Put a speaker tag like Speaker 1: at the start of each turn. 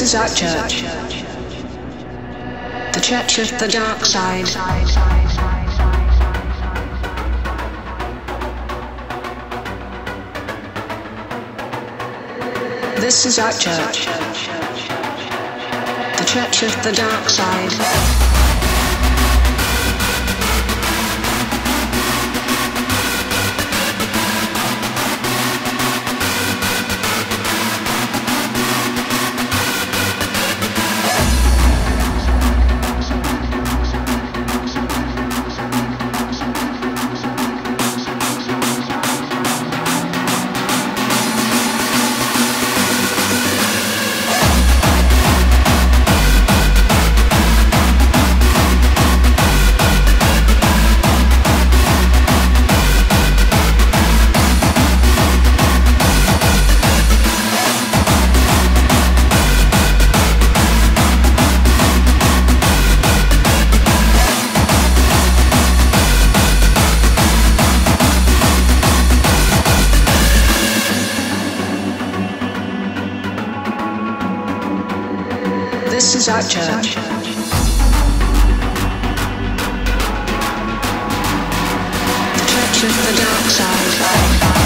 Speaker 1: is our church. The church of the dark side. This is our church. The church of the dark side. Church. The church of the dark side.